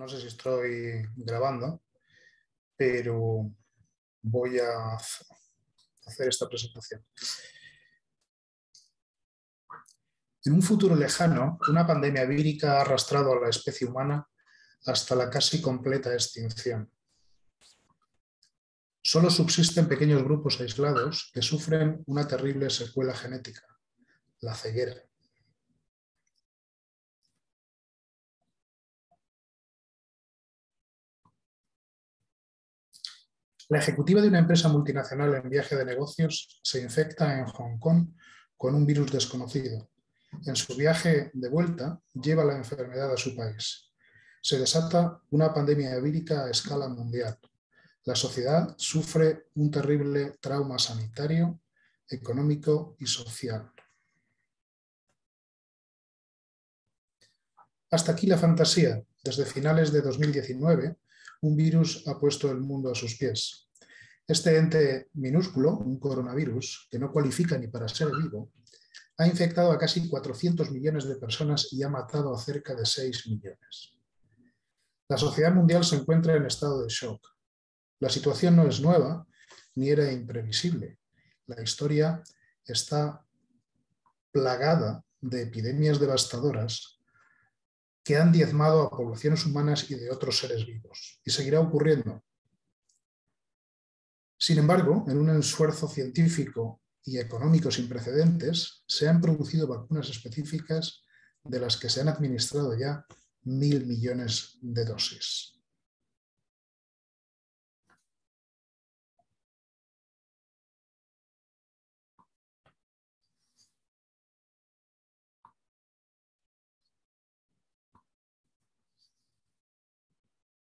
No sé si estoy grabando, pero voy a hacer esta presentación. En un futuro lejano, una pandemia vírica ha arrastrado a la especie humana hasta la casi completa extinción. Solo subsisten pequeños grupos aislados que sufren una terrible secuela genética, la ceguera. La ejecutiva de una empresa multinacional en viaje de negocios se infecta en Hong Kong con un virus desconocido. En su viaje de vuelta lleva la enfermedad a su país. Se desata una pandemia vírica a escala mundial. La sociedad sufre un terrible trauma sanitario, económico y social. Hasta aquí la fantasía. Desde finales de 2019, un virus ha puesto el mundo a sus pies. Este ente minúsculo, un coronavirus, que no cualifica ni para ser vivo, ha infectado a casi 400 millones de personas y ha matado a cerca de 6 millones. La sociedad mundial se encuentra en estado de shock. La situación no es nueva ni era imprevisible. La historia está plagada de epidemias devastadoras que han diezmado a poblaciones humanas y de otros seres vivos. Y seguirá ocurriendo. Sin embargo, en un esfuerzo científico y económico sin precedentes, se han producido vacunas específicas de las que se han administrado ya mil millones de dosis.